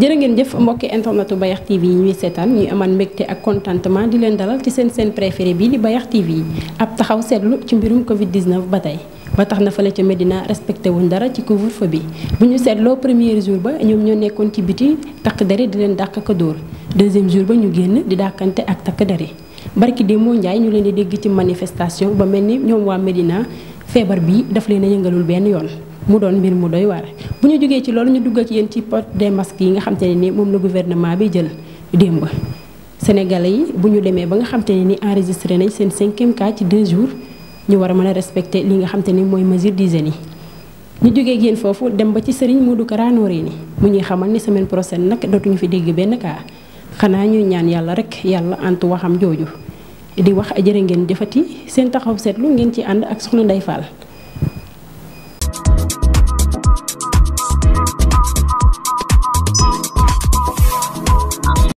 jërë ngeen jëf mbokki internetu TV ñuy seetaan ñuy amaan mbégte ak contentement di leen dalal ci seen seen préféré bii di TV ab taxaw seetlu ci Covid 19 ba tey. Ba tax na fële ca Medina respecté wuñ dara ci couvre-feu bi. Bu ñu seetloo premier jour ba ñoom ñoo nekkoon ci biti takk dere di leen dàq dóor. Deuxième jour ba ñu génn di dàkkante ak takk dere barki démboo Njaay ñu leen di dégg ci manifestation ba mel ni ñoom waa Medina feebar daf leen a yëngalul benn yoon. mu doon bu ñu jógee ci loolu ñu duggal ci yéen ci port des masques yi nga xam te ni moom la gouvernement bi jël démb. Sénégalais yi bu ñu demee ba nga xam te ni enregistré nañ seen cinquième cas ci deux jours ñu war a mën a respecté li nga xam te ni mesure d'hygiène yi. Ñu jógee ak yéen foofu dem ba ci Serigne Modou Kara Noreyni mu ñuy xamal ni semaine prochaine nag dootuñu fi dégg benn cas. Xanaa ñuy ñaan yàlla rek yàlla antu waxam jooju. Di wax jërë ngeen jëfati. Seen taxaw seetlu ngeen ci ànd ak soxna Ndeye Fall